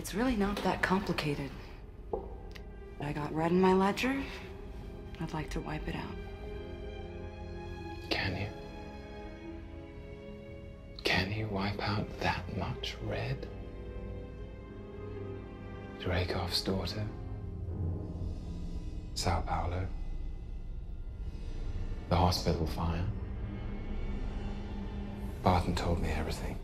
It's really not that complicated. I got red in my ledger. I'd like to wipe it out. Can you? Can you wipe out that much red? Dreykov's daughter? Sao Paulo? The hospital fire? Barton told me everything.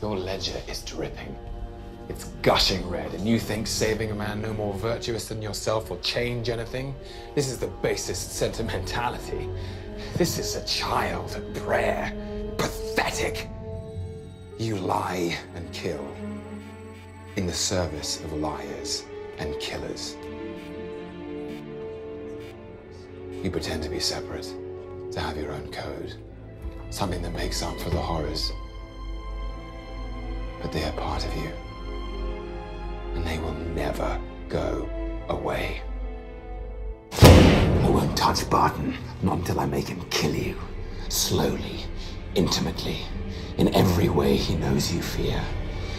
Your ledger is dripping. It's gushing red, and you think saving a man no more virtuous than yourself will change anything? This is the basest sentimentality. This is a child at prayer. Pathetic! You lie and kill in the service of liars and killers. You pretend to be separate, to have your own code, something that makes up for the horrors. But they are part of you, never go away. I won't touch Barton, not until I make him kill you. Slowly, intimately, in every way he knows you fear.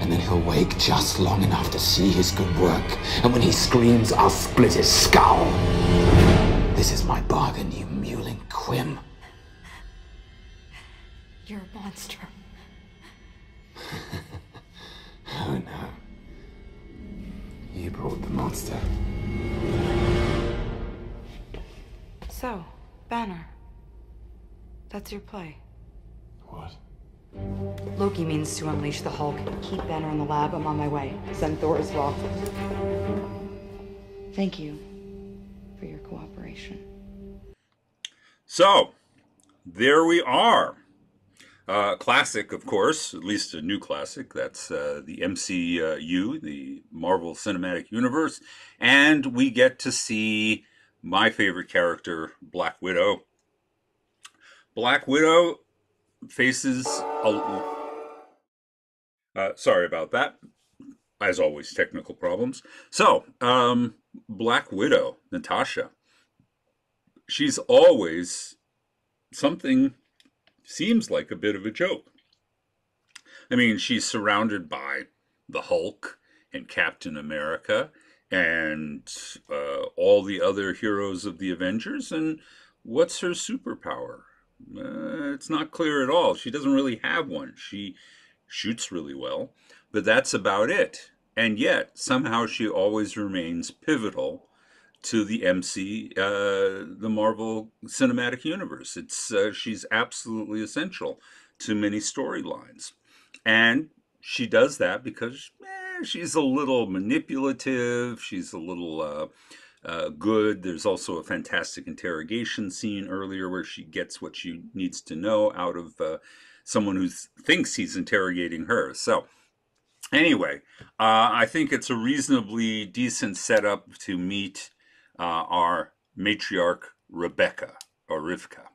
And then he'll wake just long enough to see his good work. And when he screams, I'll split his skull. This is my bargain, you mewling quim. You're a monster. You brought the monster. So, Banner. That's your play. What? Loki means to unleash the Hulk. Keep Banner in the lab. I'm on my way. Send Thor as well. Thank you for your cooperation. So, there we are. Uh, classic, of course, at least a new classic. That's uh, the MCU, the Marvel Cinematic Universe. And we get to see my favorite character, Black Widow. Black Widow faces a. Uh, sorry about that. As always, technical problems. So, um, Black Widow, Natasha. She's always something seems like a bit of a joke. I mean, she's surrounded by the Hulk and Captain America and uh, all the other heroes of the Avengers. And what's her superpower? Uh, it's not clear at all. She doesn't really have one. She shoots really well, but that's about it. And yet, somehow, she always remains pivotal to the MC, uh, the Marvel Cinematic Universe. It's uh, she's absolutely essential to many storylines, and she does that because eh, she's a little manipulative. She's a little uh, uh, good. There's also a fantastic interrogation scene earlier where she gets what she needs to know out of uh, someone who thinks he's interrogating her. So. Anyway, uh, I think it's a reasonably decent setup to meet uh, our matriarch Rebecca or Rivka.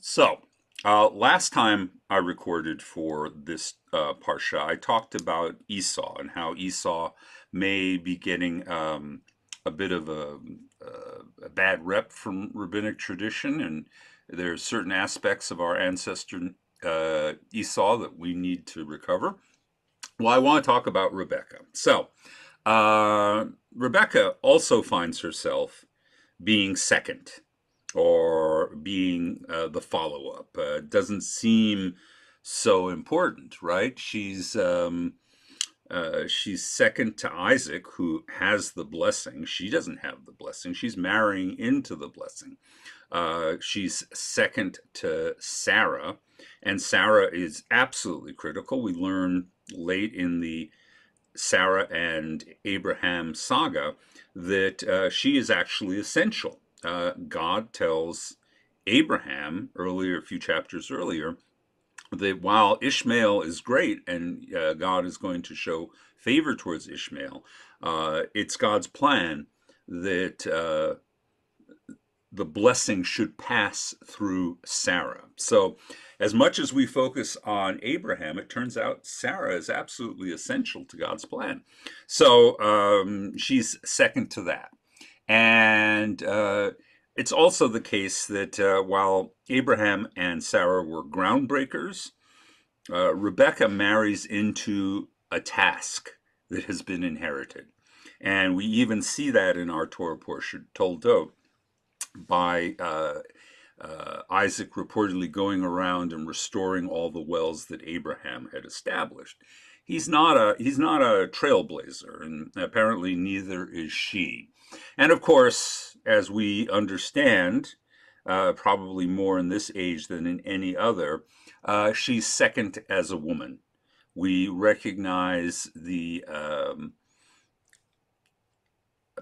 So, uh, last time I recorded for this uh, Parsha, I talked about Esau and how Esau may be getting um, a bit of a, a, bad rep from rabbinic tradition, and there are certain aspects of our ancestor uh, Esau that we need to recover. Well, I want to talk about Rebecca. So, uh, Rebecca also finds herself being second or being uh, the follow up. Uh, doesn't seem so important, right? She's um, uh, she's second to Isaac, who has the blessing. She doesn't have the blessing. She's marrying into the blessing. Uh, she's second to Sarah, and Sarah is absolutely critical. We learn late in the Sarah and Abraham saga that uh, she is actually essential. Uh, God tells Abraham earlier, a few chapters earlier, that while Ishmael is great and uh, God is going to show favor towards Ishmael, uh, it's God's plan that uh, the blessing should pass through Sarah. So as much as we focus on Abraham, it turns out Sarah is absolutely essential to God's plan. So um, she's second to that. And uh, it's also the case that uh, while Abraham and Sarah were groundbreakers, uh, Rebecca marries into a task that has been inherited. And we even see that in our Torah portion, Toldot, by uh, Isaac reportedly going around and restoring all the wells that Abraham had established. He's not a he's not a trailblazer, and apparently neither is she. And of course, as we understand, uh, probably more in this age than in any other, uh, she's second as a woman. We recognize the um,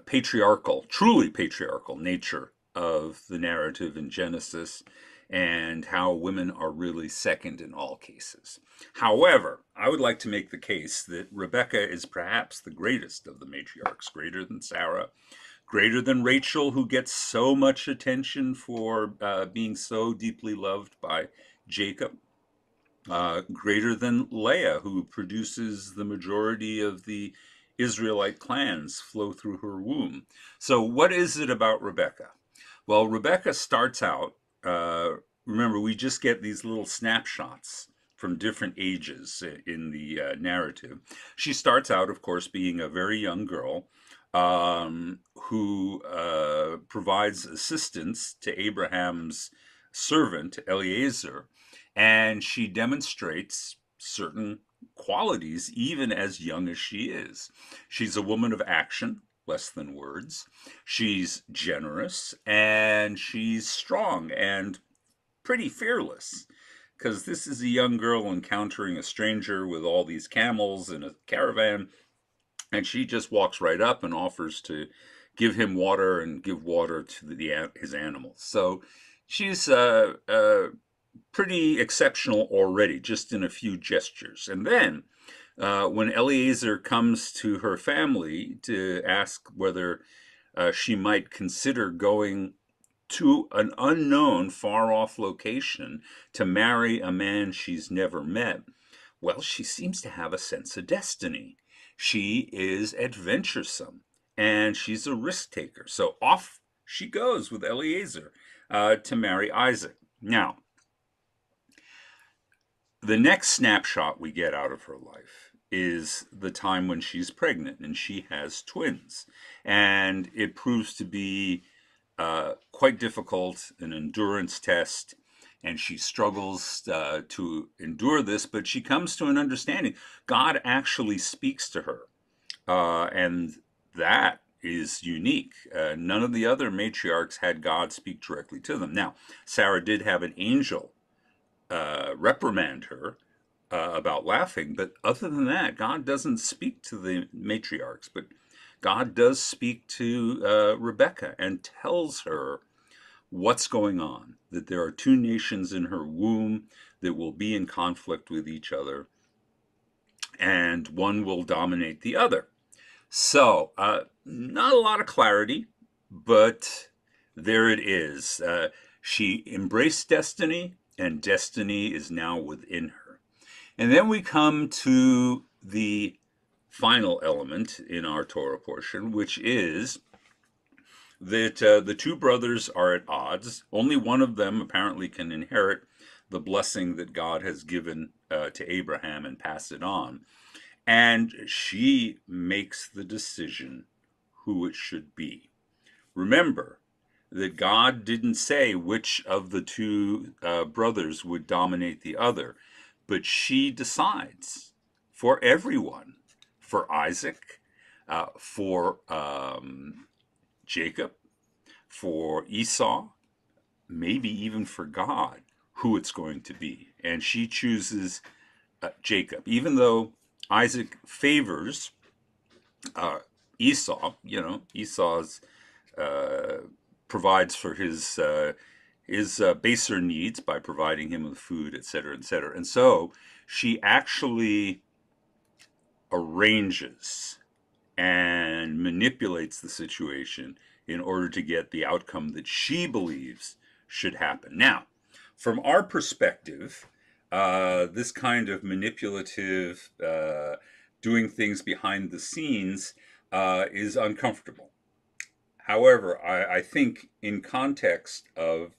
patriarchal, truly patriarchal nature of the narrative in Genesis and how women are really second in all cases. However, I would like to make the case that Rebecca is perhaps the greatest of the matriarchs, greater than Sarah, greater than Rachel, who gets so much attention for uh, being so deeply loved by Jacob, uh, greater than Leah, who produces the majority of the Israelite clans flow through her womb. So, what is it about Rebecca? Well, Rebecca starts out, uh, remember, we just get these little snapshots from different ages in the uh, narrative. She starts out, of course, being a very young girl um, who uh, provides assistance to Abraham's servant, Eliezer, and she demonstrates certain qualities even as young as she is. She's a woman of action less than words. She's generous and she's strong and pretty fearless because this is a young girl encountering a stranger with all these camels in a caravan and she just walks right up and offers to give him water and give water to the, his animals. So she's uh, uh, pretty exceptional already, just in a few gestures. And then uh, when Eliezer comes to her family to ask whether uh, she might consider going to an unknown, far off location to marry a man she's never met, well, she seems to have a sense of destiny. She is adventuresome and she's a risk taker. So off she goes with Eliezer uh, to marry Isaac. Now, the next snapshot we get out of her life is the time when she's pregnant and she has twins. And it proves to be uh, quite difficult, an endurance test, and she struggles uh, to endure this, but she comes to an understanding. God actually speaks to her, uh, and that is unique. Uh, none of the other matriarchs had God speak directly to them. Now, Sarah did have an angel uh, reprimand her, uh, about laughing. But other than that, God doesn't speak to the matriarchs, but God does speak to uh, Rebecca and tells her what's going on, that there are two nations in her womb that will be in conflict with each other, and one will dominate the other. So, uh, not a lot of clarity, but there it is. Uh, she embraced destiny, and destiny is now within her. And then we come to the final element in our Torah portion, which is that uh, the two brothers are at odds. Only one of them apparently can inherit the blessing that God has given uh, to Abraham and pass it on. And she makes the decision who it should be. Remember that God didn't say which of the two uh, brothers would dominate the other but she decides for everyone, for Isaac, uh, for um, Jacob, for Esau, maybe even for God, who it's going to be. And she chooses uh, Jacob, even though Isaac favors uh, Esau. You know, Esau's uh, provides for his uh, his uh, baser needs by providing him with food, etc., etc. And so she actually arranges and manipulates the situation in order to get the outcome that she believes should happen. Now, from our perspective, uh, this kind of manipulative, uh, doing things behind the scenes uh, is uncomfortable. However, I, I think in context of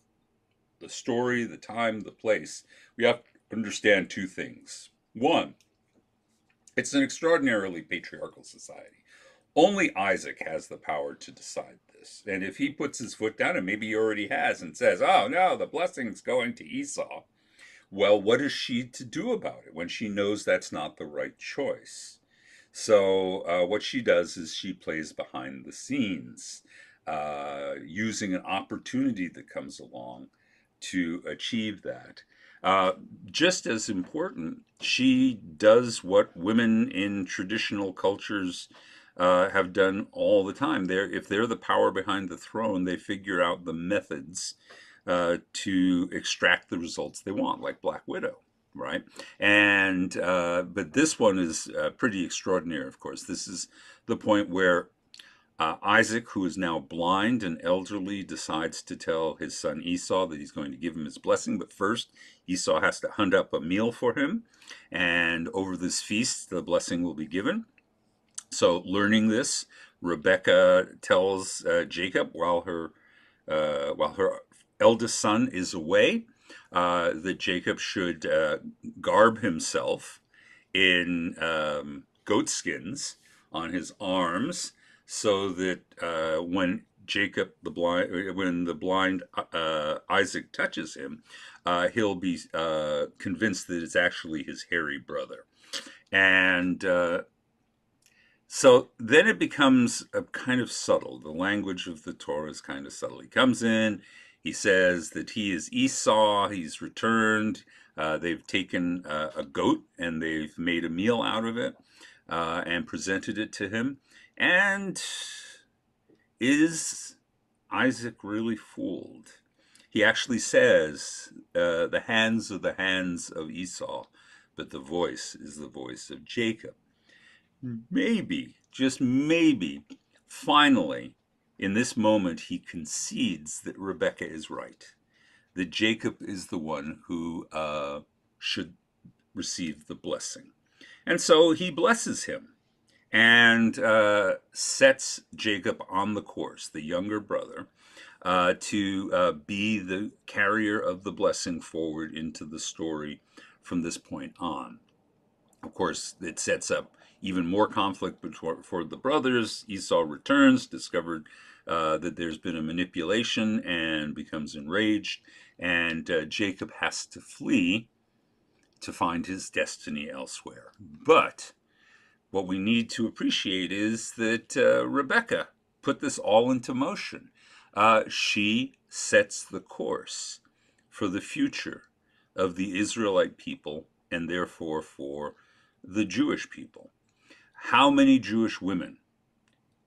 the story, the time, the place, we have to understand two things. One, It's an extraordinarily patriarchal society. Only Isaac has the power to decide this. And if he puts his foot down, and maybe he already has, and says, oh no, the blessing's going to Esau, well, what is she to do about it when she knows that's not the right choice? So, uh, what she does is she plays behind the scenes, uh, using an opportunity that comes along to achieve that. Uh, just as important, she does what women in traditional cultures uh, have done all the time. They're, if they're the power behind the throne, they figure out the methods uh, to extract the results they want, like Black Widow, right? And uh, but this one is uh, pretty extraordinary. Of course, this is the point where uh, Isaac, who is now blind and elderly, decides to tell his son Esau that he's going to give him his blessing. But first, Esau has to hunt up a meal for him. And over this feast, the blessing will be given. So, learning this, Rebecca tells uh, Jacob while her uh, while her eldest son is away uh, that Jacob should uh, garb himself in um, goat skins on his arms so that uh, when Jacob the blind, when the blind uh, Isaac touches him, uh, he'll be uh, convinced that it's actually his hairy brother, and so then it becomes a kind of subtle. The language of the Torah is kind of subtle. He comes in, he says that he is Esau. He's returned. Uh, they've taken a goat and they've made a meal out of it and presented it to him. And is Isaac really fooled? He actually says, uh, the hands are the hands of Esau, but the voice is the voice of Jacob. Maybe, just maybe, finally, in this moment, he concedes that Rebecca is right, that Jacob is the one who uh, should receive the blessing. And so he blesses him and uh, sets Jacob on the course, the younger brother, uh, to uh, be the carrier of the blessing forward into the story from this point on. Of course, it sets up even more conflict for the brothers. Esau returns, discovered uh, that there's been a manipulation, and becomes enraged. And uh, Jacob has to flee to find his destiny elsewhere. But what we need to appreciate is that uh, Rebecca put this all into motion. Uh, she sets the course for the future of the Israelite people and therefore for the Jewish people. How many Jewish women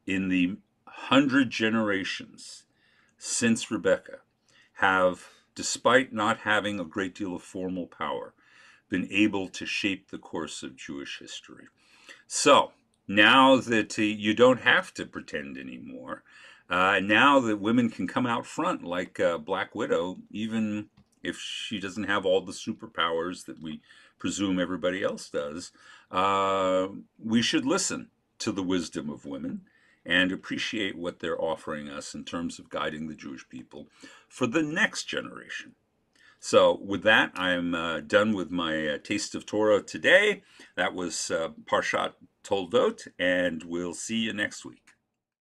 in the hundred generations since Rebecca have, despite not having a great deal of formal power, been able to shape the course of Jewish history? So now that uh, you don't have to pretend anymore, uh, now that women can come out front like uh, Black Widow, even if she doesn't have all the superpowers that we presume everybody else does, uh, we should listen to the wisdom of women and appreciate what they're offering us in terms of guiding the Jewish people for the next generation. So, with that, I'm uh, done with my uh, Taste of Torah today. That was uh, Parshat Toldot, and we'll see you next week.